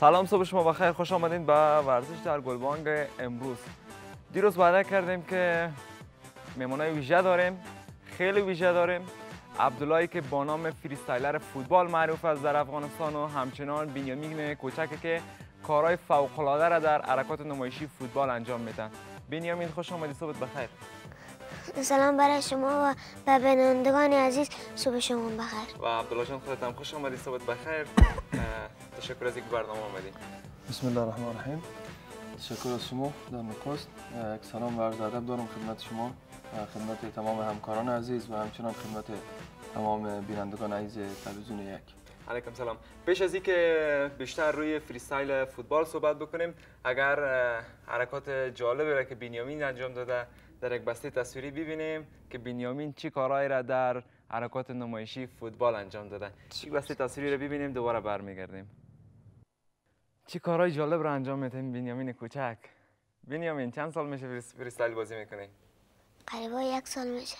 سلام صبح شما بخیر. خوش آمدین به ورزش در گلبانگ امروز. دیروز وعده کردیم که مهمانای ویژه داریم خیلی ویژه داریم. عبداللهی که با نام فریستایلر فوتبال معروف است در افغانستان و همچنان بنیامین کوچک که کارهای فوق‌العاده را در حرکات نمایشی فوتبال انجام میدن بنیامین خوش آمدید صبح بخیر. سلام برای شما و به بینندگان عزیز. صبح شما بخیر. و عبدالله جان خودت هم خوش آمدید صبح بخیر. تشکر از اینکه برنامه بسم الله الرحمن الرحیم تشکر از شما در نخست یک سلام و عرض ادب دارم خدمت شما خدمت تمام همکاران عزیز و همچنان خدمت تمام بینندگان عزیز تلویزیون یک علیکم سلام پیش از اینکه بیشتر روی فریستایل فوتبال صحبت بکنیم اگر حرکات جالبی را که بنیامین انجام داده در یک بسته تصویری ببینیم که بنیامین چی کارهایی را در حرکات نمایشی فوتبال انجام داده یک بسته تصویری را ببینیم دوباره برمیگردیم چی کارهای جالب را انجام میدیم بنیامین کوچک. بنیامین چند سال میشه فریستایل بازی می‌کنی؟ قریبا یک سال میشه.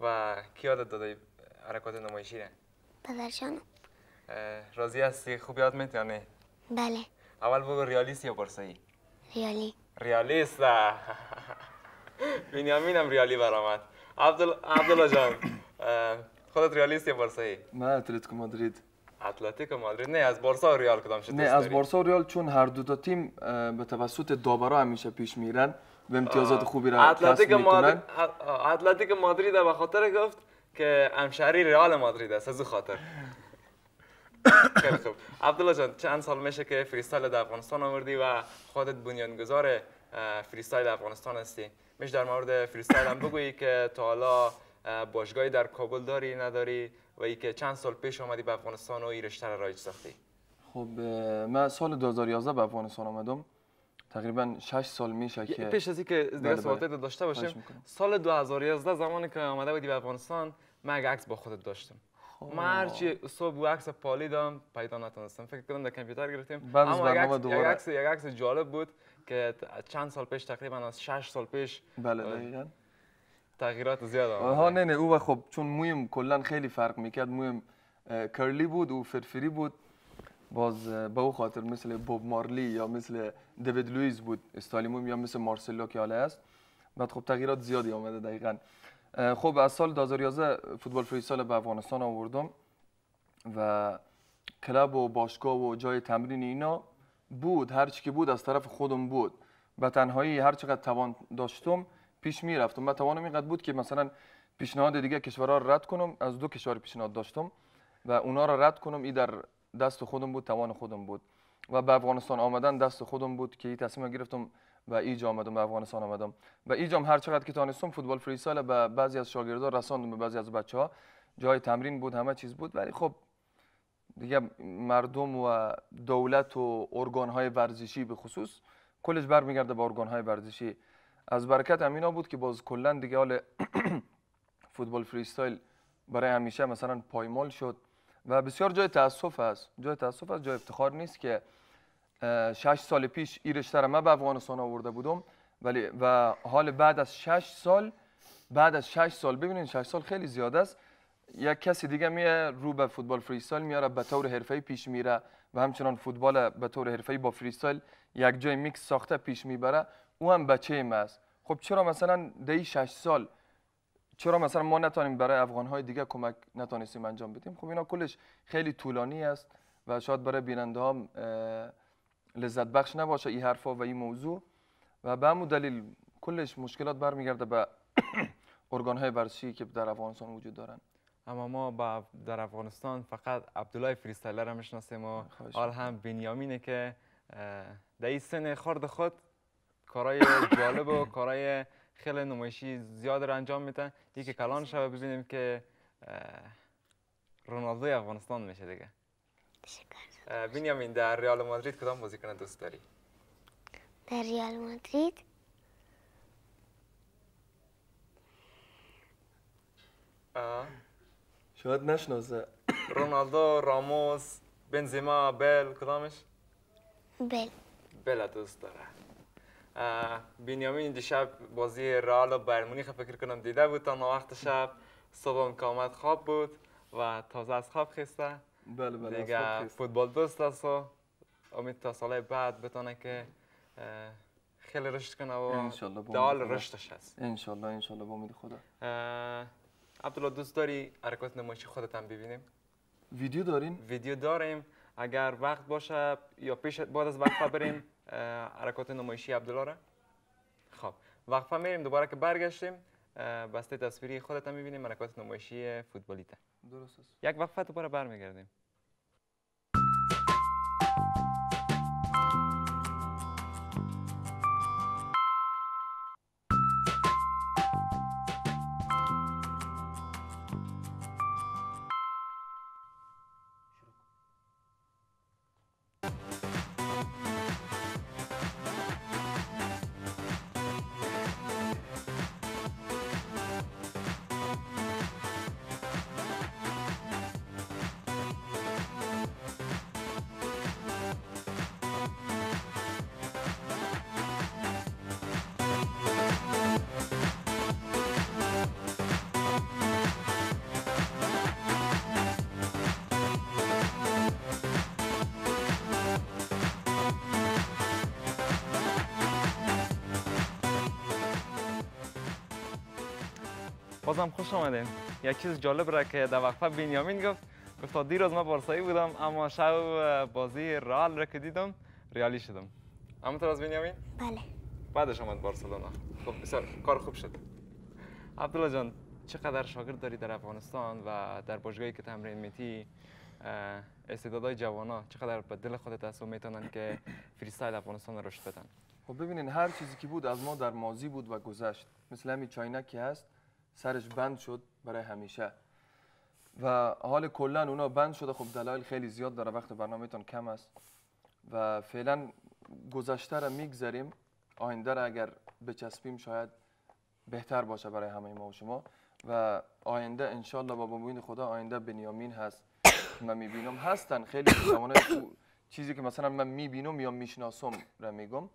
و کی یادت داده حرکات نمایشی را پدرشانم راضی هستی؟ خوب یاد میتی یا نه؟ بله. اول بگو ریالیست یا بارسایی ریالی. ریالیست. بنیامین هم ریالی برآمد عبدال عبدالله جان خودت ریالیست یا بارسایی من اتلتیکو مادرید. اتلتیکو مادرید نه از بارسا و ریال کدام نه از بارسا و ریال چون هر دو تا تیم به توسط داورا همیشه پیش میرن و امتیازات خوبی را کسب اتلتیکو مادرید به خاطر گفت که همشهری ریال مادرید است از خاطر. خیلی خوب. عبدالله جان چند سال میشه که freestyle در افغانستان آوردی و خودت بنیانگذار freestyle افغانستان هستی. میشه در مورد freestyle هم بگویی که تا حالا باشگاهی در کابل داری نداری؟ و ای که چند سال پیش آمدی به افغانستان و را رایج ساختی؟ خب من سال 2011 به افغانستان آمدم. تقریبا 6 سال میشه که پیش از اینکه دیگه بله، سوالات بله. رو داشته باشیم. سال 2011 زمانی که آمده بودی به افغانستان من یک عکس با خودت داشتم. من هرچی صبح و عکس پالیدم پیدا نتونستم. فکر کنم در کامپیوتر گرفتیم. بعد اما یک عکس- یک عکس یک عکس جالب بود که چند سال پیش تقریبا از 6 سال پیش بله دقیقاً. تغییرات زیاد ها آمده. نه نه او خب چون مویم کلا خیلی فرق می‌کرد مویم curly بود و فرفری بود. باز به او خاطر مثل بوب مارلی یا مثل دیوید لوئیس بود استایل مویم یا مثل مارسلو که حالا است بعد خب تغییرات زیادی آمده دقیقا. خب از سال 2011 فوتبال freestyle به افغانستان آوردم و کلب و باشگاه و جای تمرین اینا بود هر چی که بود از طرف خودم بود. به تنهایی هر چقدر توان داشتم پیش می رفتم و توانم اینقدر بود که مثلا پیشنهاد دیگه کشورها رو رد کنم از دو کشور پیشنهاد داشتم و اونا رو رد کنم. این در دست خودم بود توان خودم بود. و به افغانستان آمدن دست خودم بود که این تصمیم گرفتم و ایجا آمدم به افغانستان آمدم. و ایجام هر چقدر که تانستم فوتبال فریستایل به بعضی از شاگردان رساندم به بعضی از بچه ها جای تمرین بود همه چیز بود. ولی خب دیگه مردم و دولت و ارگان های ورزشی به خصوص کلش برمیگرده به ارگان های ورزشی. از برکت همینا بود که باز کلا دیگه حال فوتبال فریستایل برای همیشه مثلا پایمال شد و بسیار جای تاسف است. جای تاسف است جای افتخار نیست که شش سال پیش این من به افغانستان آورده بودم. ولی و حال بعد از شش سال بعد از شش سال ببینید شش سال خیلی زیاده است. یک کسی دیگه میه رو به فوتبال freestyle میاره به طور حرفه‌ای پیش میره و همچنان فوتبال به طور حرفه‌ای با freestyle یک جای میکس ساخته پیش می‌بره. او هم بچه ایم است خب چرا مثلا دی شش سال چرا مثلا ما نتونیم برای افغان‌های دیگه کمک نتونستیم انجام بدیم؟ خب اینا کلش خیلی طولانی است و شاید برای بیننده ها لذت بخش نباشه این حرفا و این موضوع. و به همون دلیل کلش مشکلات برمیگرده به ارگان های ورزشی که در افغانستان وجود دارن. اما ما با در افغانستان فقط عبدالله فریستایلر را می‌شناسیم و حال هم بنیامینه که در این سن خرد خود کارهای جالب و کارهای خیلی نمایشی زیاد را انجام میدن. یکی کلان شب ببینیم که اه، رونالدوی افغانستان میشه دیگه. بنیامین در ریال مادرید کدام بازیکن دوست داری؟ در ریال مادرید؟ شاید نشناسه. رونالدو راموس بنزیما بل کدامش؟ بل. بلا دوست داره. بنیامین دیشب بازی رئال و بایر مونیخ فکر کنم دیده بود تا وقت شب. صبح که آمد خواب بود و تازه از خواب خسته. بله بله دیگه. فوتبال دوست است و امید تا سال بعد بتونه که خیلی رشد کنه و دال. رشدش هست انشالله انشالله با امید خدا. عبدالله دوست داری حرکات نمایشی خودت هم ببینیم؟ ویدیو دارین؟ ویدیو داریم. اگر وقت باشه یا پیش بعد از وقفه بریم حرکات نمایشی عبدالله را. خب وقفه میریم دوباره که برگشتیم. بسته تصویری خودت هم می‌بینیم حرکات نمایشی فوتبالیت درست است. یک وقفه دوباره برمیگردیم. بازم خوش آمدین. یک چیز جالب را که در وقفه بنیامین گفت گفت تا دیروز من بارسایی بودم اما شب بازی رئال را که دیدم ریالی شدم. همونطور از بنیامین؟ بله. بعدش آمد بارسلونا. خب بسیار کار خوب شد. عبدالله جان چقدر شاگرد داری در افغانستان و در باشگاهی که تمرین میتی؟ استعدادهای جوانا چقدر به دل خودت است و می‌تونن که فریستایل افغانستان رشد بدن؟ خب ببینین هر چیزی که بود از ما در ماضی بود و گذشت. مثل همین چاینک که هست. سرش بند شد برای همیشه. و حال کلا اونا بند شده. خب دلایل خیلی زیاد داره. وقت برنامهتون کم است. و فعلا گذشته را میگذریم. آینده را اگر بچسبیم شاید بهتر باشه برای همه ما و شما. و آینده انشالله با بمبین خدا آینده بنیامین هست. من می‌بینم. هستن. خیلی خوب. چیزی که مثلا من می‌بینم یا می‌شناسم را میگم.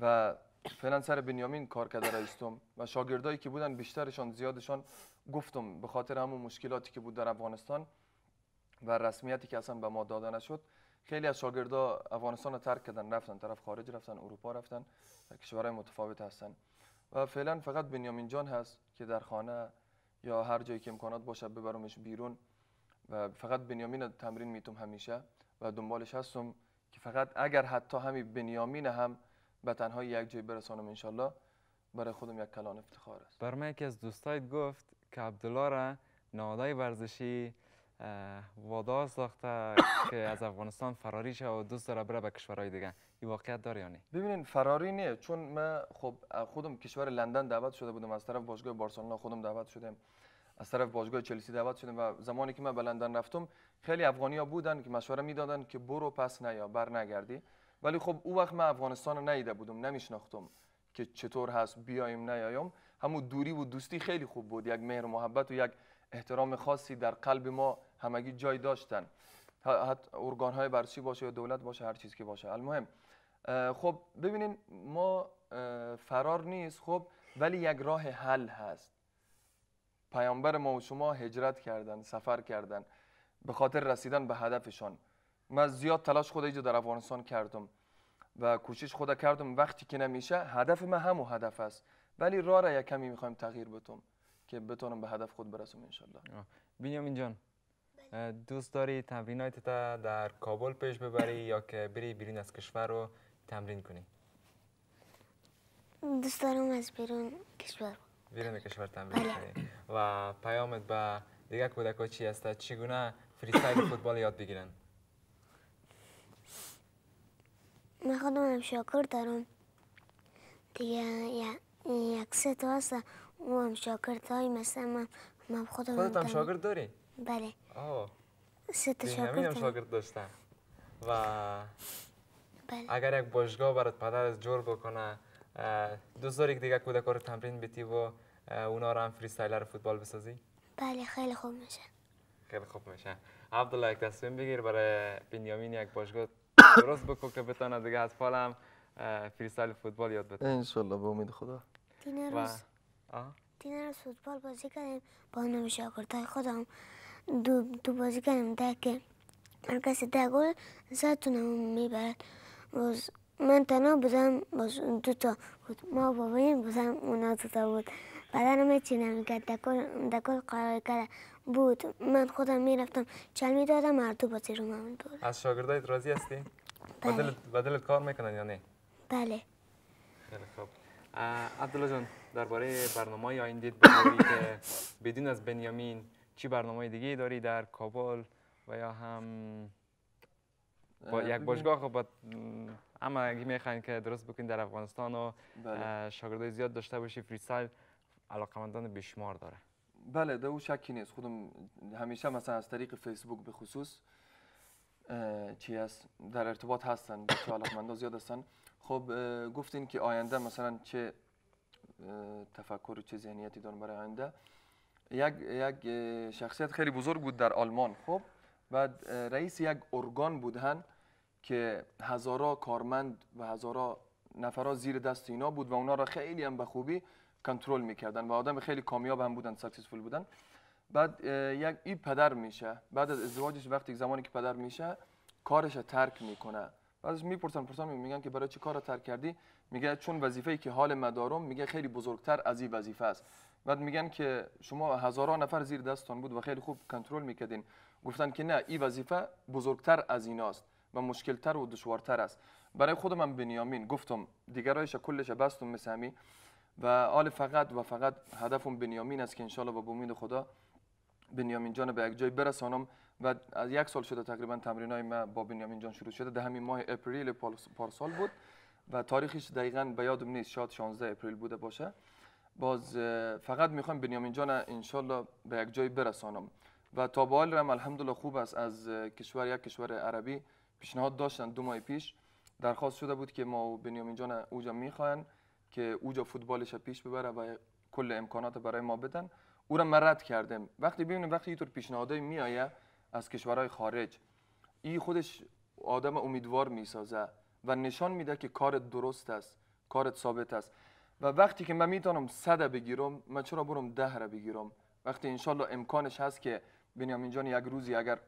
و فعلا سر بنیامین کار کرده رایستم و شاگردایی که بودن بیشترشان زیادشان گفتم به خاطر همون مشکلاتی که بود در افغانستان و رسمیتی که اصلا به ما داده نشد. خیلی از شاگردا افغانستان رو ترک کردن رفتن طرف خارج رفتن اروپا رفتن در کشورهای متفاوت هستن. و فعلا فقط بنیامین جان هست که در خانه یا هر جایی که امکانات باشه ببرمش بیرون و فقط بنیامین تمرین میتم همیشه و دنبالش هستم که فقط اگر حتی همین بنیامین هم به تنهایی یک جای برسانم انشالله برای خودم یک کلان افتخار است. بر من یکی از دوستایت گفت که عبدالله را نهادهای ورزشی وادار ساخته که از افغانستان فراری شه و دوست داره بره به کشورهای دیگه. این واقعیت داره یا نه؟ ببینین فراری نه چون من خب خودم کشور لندن دعوت شده بودم. از طرف باشگاه بارسلونا خودم دعوت شدم. از طرف باشگاه چلسی دعوت شدم و زمانی که من به لندن رفتم خیلی افغانی ها بودن که مشوره می‌دادن که برو پس نیا بر نگردی ولی خب او وقت من افغانستان رو ندیده بودم نمیشناختم که چطور هست بیایم نیایم. همون دوری و دوستی خیلی خوب بود یک مهر و محبت و یک احترام خاصی در قلب ما همگی جای داشتن. حتی ارگان های برچی باشه یا دولت باشه هر چیز که باشه. المهم خب ببینین ما فرار نیست خب ولی یک راه حل هست. پیامبر ما و شما هجرت کردن سفر کردن به خاطر رسیدن به هدفشان. من زیاد تلاش خود اینجا در افغانستان کردم. و کوشش خود کردم وقتی که نمیشه هدف من همو هدف است. ولی راه را یک کمی می‌خوایم تغییر بتم که بتونم به هدف خود برسم انشالله. بنیامین جان دوست داری تمرینات در کابل پیش ببری یا که بری بیرون از کشور رو تمرین کنی؟ دوست دارم از بیرون کشور بیرون کشور تمرین بله. کنی. و پیامت به دیگه کودکا چی است چگونه فریستایل فوتبال یاد بگیرن؟ من خودم هم شاگرد دارم دیگه یک سه تا هست او هم شاگرد های مثل من من خودم خودت هم شاگرد داری بله آه سه تا شاگرد هم دارم شاگرد داشتن و بله اگر یک باشگاه برات پدر جور بکنه دوست داری که دیگه کودکا رو تمرین بتی و اونا رو هم freestyler فوتبال بسازی بله خیلی خوب میشه خیلی خوب میشه عبدالله یک تصمیم بگیر برای بنیامین یک باشگاه درست بکن که بتونه دیگه از هم اه، freestyle فوتبال یاد بده انشالله به امید خدا. تین و روز روز فوتبال بازی کردیم با نام شاگردای خودم. دو, دو بازی کردیم ده که هر کسی ده گل زد تو می‌برد باز من تنها بودم باز دو تا بود. ما باباییم بودم اونا دو تا بود. بدنم هیچی نمی‌کرد دکل دکل قرار کرده بود. من خودم می‌رفتم چل می‌دادم هر دو بازی رو من دور از شاگردایت راضی هستی؟ بله. بدل بدل کار می‌کنن یا نه؟ بله. خیلی خوب اه، عبدالله جان درباره برنامه آینده بگویی که بدون از بنیامین چی برنامه دیگه داری در کابل و یا هم با یک باشگاه؟ خب با- اما اگه می‌خواین که درست بکنین در افغانستان و بله. شاگردای زیاد داشته باشی فریستایل علاقمندان بیشمار داره. بله ده او شکی نیست. خودم همیشه مثلا از طریق فیسبوک به خصوص چی است در ارتباط هستن بچه علاقمندا زیاد هستن. خب گفتین که آینده مثلا چه تفکر و چه ذهنیتی دارن برای آینده. یک یک شخصیت خیلی بزرگ بود در آلمان. خب بعد رئیس یک ارگان بودن که هزارا کارمند و هزارا نفرا زیر دست اینا بود و اونا را خیلی هم به خوبی کنترل می‌کردن و آدم خیلی کامیاب هم بودن سکسسفول بودن. بعد یک این پدر میشه. بعد از ازدواجش وقتی زمانی که پدر میشه کارش ترک می‌کنه. بعدش می‌پرسن پرسن میگن که برای چی کار ترک کردی؟ میگه چون وظیفه‌ای که حال مدارم میگه خیلی بزرگتر از این وظیفه است. بعد میگن که شما هزاران نفر زیر دستتان بود و خیلی خوب کنترل می‌کردین. گفتن که نه این وظیفه بزرگتر از ایناست و مشکلتر و دشوارتر است. برای خودم هم بنیامین گفتم دیگرایش کلش بستم مثل و آل فقط و فقط هدفم بنیامین است که انشالله با امید خدا بنیامین جان به یک جای برسانم. و از یک سال شده تقریبا تمرین های ما با بنیامین جان شروع شده. ده همین ماه اپریل پارس- پارسال بود و تاریخش دقیقا به یادم نیست شاید 16 اپریل بوده باشه. باز فقط می‌خوایم بنیامین جان انشالله به یک جای برسانم. و تا به حال هم الحمدلله خوب است. از کشور یک کشور عربی پیشنهاد داشتن دو ماه پیش. درخواست شده بود که ما و بنیامین جان اوجا می‌خواین که اوجا فوتبالش پیش ببره و کل امکانات برای ما بدن او را من رد کردم وقتی ببینیم وقتی اینطور پیشنهادای میآیه از کشورهای خارج این خودش آدم امیدوار می‌سازه و نشان میده که کارت درست است کارت ثابت است. و وقتی که من می‌تونم صد بگیرم من چرا برم ده را بگیرم؟ وقتی انشالله امکانش هست که بنیامین جان یک روزی اگر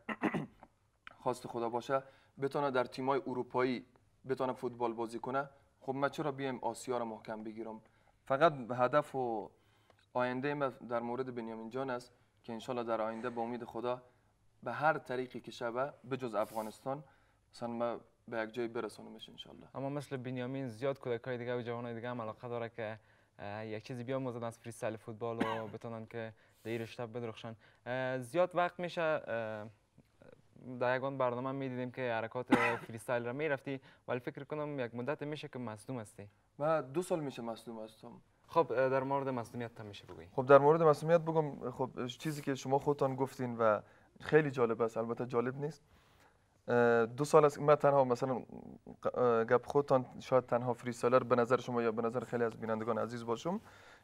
خواست خدا باشه بتونه در تیمای اروپایی بتونه فوتبال بازی کنه خب من چرا بیام آسیا رو محکم بگیرم؟ فقط هدف و آینده ما در مورد بنیامین جان است که انشالله در آینده با امید خدا به هر طریقی که شوه بجز افغانستان مثلا ما به یک جای برسونمش انشالله اما مثل بنیامین زیاد کودکای دیگه و جوانای دیگه هم علاقه داره که یک چیزی بیاموزن از freestyle فوتبال و بتونن که در رشته بدرخشن. زیاد وقت میشه. یگان برنامه می‌دیدیم که حرکات freestyle را می‌رفتی ولی فکر کنم یک مدت میشه که مصدوم هستی. من دو سال میشه مصدوم هستم. خب در مورد مصدومیت هم میشه بگویی. خب در مورد مسئولیت بگم خب چیزی که شما خودتان گفتین و خیلی جالب است البته جالب نیست. دو سال است من تنها مثلا گپ خودتان شاید تنها فریستایلر به نظر شما یا به نظر خیلی از بینندگان عزیز باشم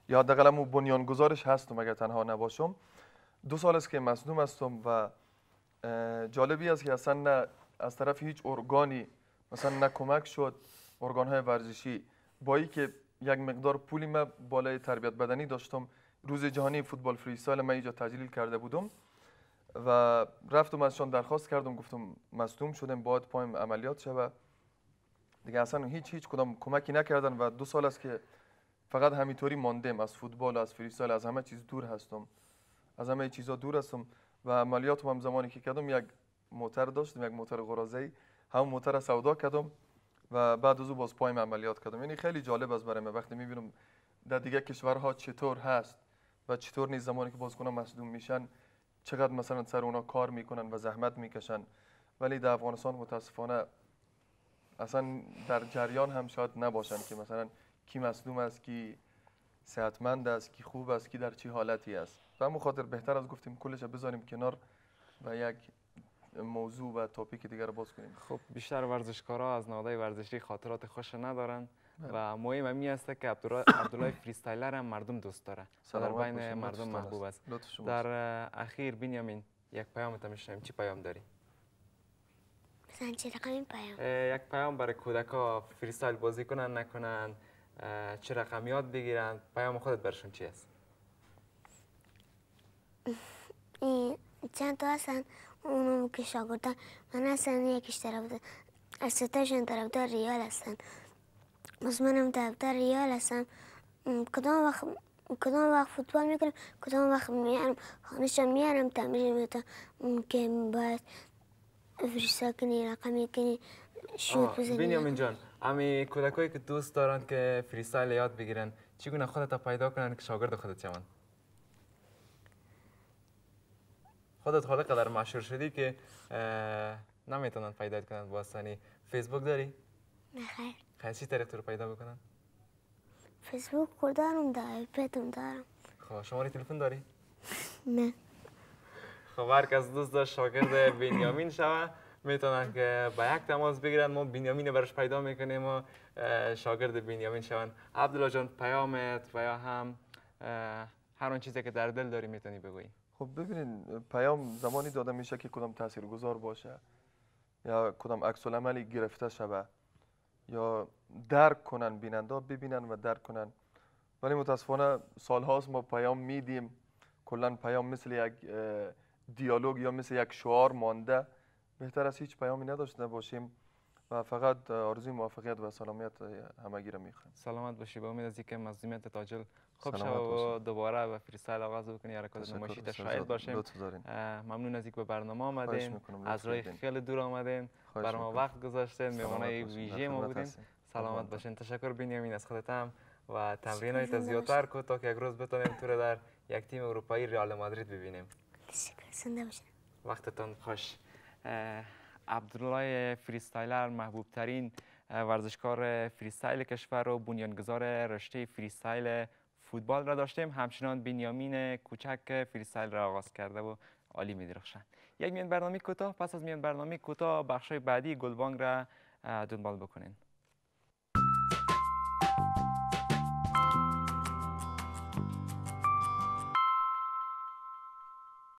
یا حداقل همون بنیانگذارش هستم اگر تنها نباشم. دو سال است که مصدوم هستم و جالبی است که اصلا نه از طرف هیچ ارگانی مثلا نه کمک شد ارگان های ورزشی. با که یک مقدار پولی من بالای تربیت بدنی داشتم روز جهانی فوتبال freestyle من اینجا تجلیل کرده بودم و رفتم ازشان درخواست کردم گفتم مصدوم شدم باید پایم عملیات شوه دیگه اصلا هیچ هیچ کدام کمکی نکردن و دو سال است که فقط همینطوری ماندم از فوتبال از freestyle از همه چیز دور هستم. از همه چیزا دور هستم. و عملیاتم هم زمانی که کردم یک موتر داشتم یک موتر غرازه همون موتر سودا کردم و بعد از او باز پایم عملیات کردم. یعنی خیلی جالب است برای وقتی می‌بینم در دیگه کشورها چطور هست و چطور نیز زمانی که بازیکنان مصدوم میشن چقدر مثلا سر اونا کار می‌کنن و زحمت می‌کشن. ولی در افغانستان متاسفانه اصلا در جریان هم شاید نباشن که مثلا کی مصدوم است کی صحتمند است کی خوب است کی در چه حالتی است. و همون خاطر بهتر از گفتیم کلش رو بذاریم کنار و یک موضوع و topic دیگر رو باز کنیم. خب بیشتر ورزشکارا از نهادهای ورزشی خاطرات خوش ندارن و مهم همی است که عبدالله freestyler هم مردم دوست داره. در بین مردم محبوب است. در اخیر بنیامین یک پیام تا میشنویم. چی پیام داری؟ مثلا چه رقمی پیام یک پیام برای کودکا freestyle بازی کنن نکنن چه رقم یاد بگیرن. پیام خودت برشون چی است؟ این چند تا هستن؟ اونم که شاگردان من اصلا یکیش طرف از ستاشون طرفدار ریال هستن. بس منم طرفدار ریال هستم کدام وقت کدام وقت فوتبال می‌کنم؟ کدام وقت میارم خانشم میارم تمرین میتم که باید فریسا کنی رقمی کنی شوت بزنی. بنیامین جان امی کودکایی که دوست دارن که فریستایل یاد بگیرن چگونه خودت پیدا کنن که شاگرد خودت شون خودت حالا قدر مشهور شدی که نمی‌تونن پیدا کنن با آسانی فیسبوک داری؟ نخیر. خیلی چی طریق تو رو پیدا بکنن؟ فیسبوک کور دارم؟ آیپدم دارم. خب شماره تلفن داری؟ نه. خب هر کس دوست داشت شاگرد بنیامین شوه می‌تونن که با یک تماس بگیرن. ما بنیامین رو براش پیدا می‌کنیم و شاگرد بنیامین شون. عبدالله جان پیامت و یا هم هر آن چیزی که در دل داری می‌تونی بگویی. خب ببینین پیام زمانی داده میشه که کدام تاثیرگذار باشه؟ یا کدام عکس عملی گرفته شوه؟ یا درک کنن بیننده ببینن و درک کنن. ولی متاسفانه سالهاست ما پیام میدیم. کلا پیام مثل یک دیالوگ یا مثل یک شعار مانده. بهتر از هیچ پیامی نداشته باشیم. و فقط آرزوی موفقیت و سلامت همگی را می‌خوایم. سلامت باشی. به امید از اینکه مظلومیت تاجل خوب شوه و. دوباره به فریستایل آغاز بکنی حرکات نمایشی تا شاهد باشیم. ممنون از اینکه به برنامه آمدین. از راه کردین. خیلی دور آمدین. برای ما. وقت گذاشتین. مهمانای. ویژه ما بودین. سلامت باشین. تشکر بنیامین از خودت هم. و تمرین های شکر زیادتر کو تا که یک روز بتونیم تو رو در یک تیم اروپایی ریال مادرید ببینیم. تشکر. زنده باشین. وقتتان خوش. اه، عبدالله freestyler محبوب ترین ورزشکار freestyle کشور و بنیانگذار رشته freestyle فوتبال را داشتیم. همچنان بنیامین کوچک freestyle را آغاز کرده و عالی می درخشند یک میان برنامه کوتاه پس از میان برنامه کوتاه بخشای بعدی گلبانگ را دنبال بکنین.